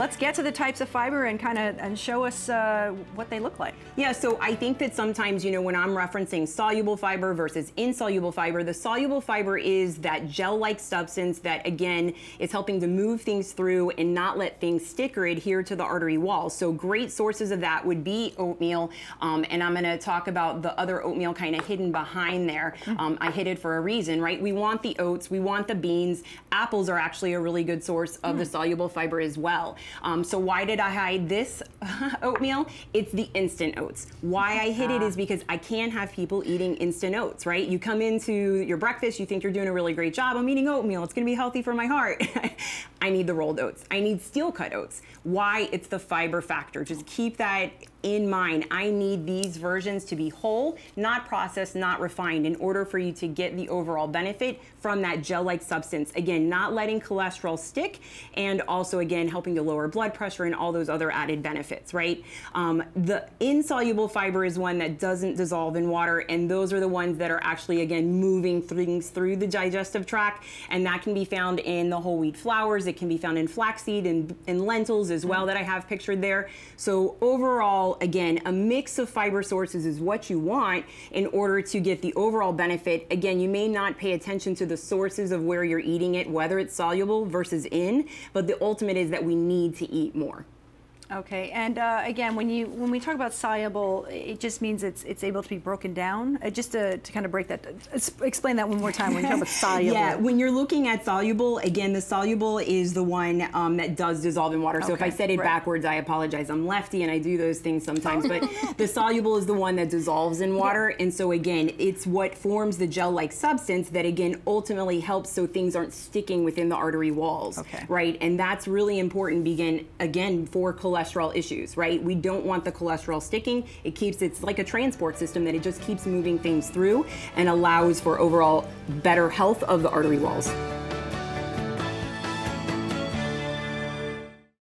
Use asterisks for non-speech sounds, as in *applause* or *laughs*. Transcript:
Let's get to the types of fiber and kind of and show us uh, what they look like. Yeah, so I think that sometimes, you know, when I'm referencing soluble fiber versus insoluble fiber, the soluble fiber is that gel-like substance that, again, is helping to move things through and not let things stick or adhere to the artery wall. So great sources of that would be oatmeal, um, and I'm gonna talk about the other oatmeal kind of hidden behind there. Mm-hmm. Um, I hid it for a reason, right? We want the oats, we want the beans. Apples are actually a really good source of mm. the soluble fiber as well. Um, so why did I hide this *laughs* oatmeal? It's the instant oats. Why I hid it is because I can't have people eating instant oats, right? You come into your breakfast, you think you're doing a really great job. I'm eating oatmeal. It's going to be healthy for my heart. *laughs* I need the rolled oats. I need steel cut oats. Why? It's the fiber factor. Just keep that in mind. I need these versions to be whole, not processed, not refined, in order for you to get the overall benefit from that gel-like substance. Again, not letting cholesterol stick, and also, again, helping to lower blood pressure and all those other added benefits, right? Um, the insoluble fiber is one that doesn't dissolve in water, and those are the ones that are actually, again, moving things through the digestive tract, and that can be found in the whole wheat flours, it can be found in flaxseed and, and lentils as well that I have pictured there. So overall, again, a mix of fiber sources is what you want in order to get the overall benefit. Again, you may not pay attention to the sources of where you're eating it, whether it's soluble versus in, but the ultimate is that we need to eat more. Okay, and uh, again, when you when we talk about soluble, it just means it's it's able to be broken down. Uh, just to, to kind of break that, explain that one more time when you talk about *laughs* soluble. yeah, when you're looking at soluble, again, the soluble is the one um, that does dissolve in water. Okay, so if I said it right. backwards, I apologize. I'm lefty and I do those things sometimes, but *laughs* the soluble is the one that dissolves in water, yeah. and so again, it's what forms the gel-like substance that again ultimately helps so things aren't sticking within the artery walls. Okay. Right, and that's really important. Begin again for cholesterol cholesterol issues, right? We don't want the cholesterol sticking. It keeps, it's like a transport system that it just keeps moving things through and allows for overall better health of the artery walls.